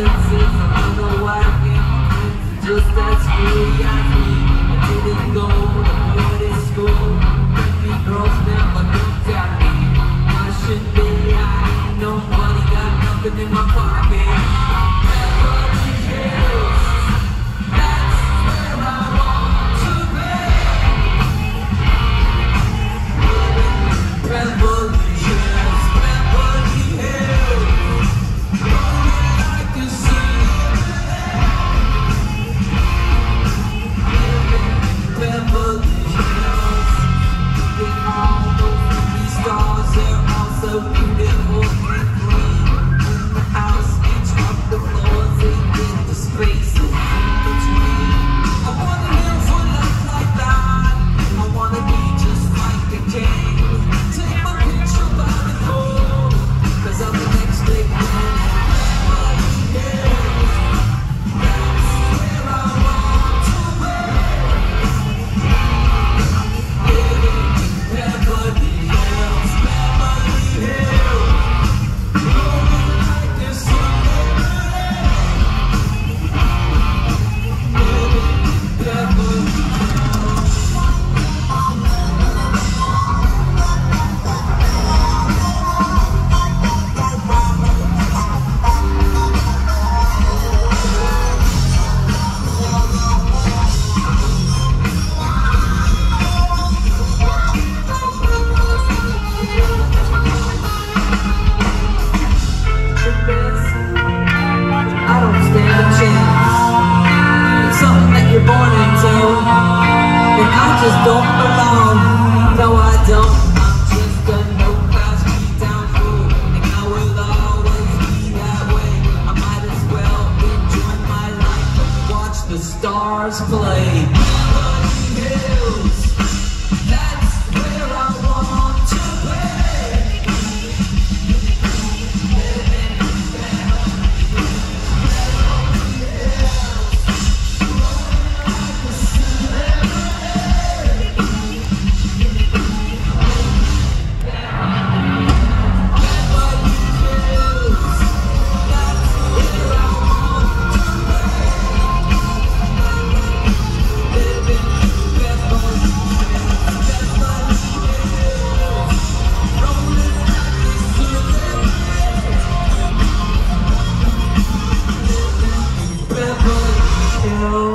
sexy I know I came Just as school got me I didn't go to boarding school. Pretty girls never looked at me. I should they? I ain't nobody got nothing in my pocket. just don't belong. No, I don't. I'm just a no down fool, and I will always be that way. I might as well enjoy my life, watch the stars play. Beverly Hills. Oh.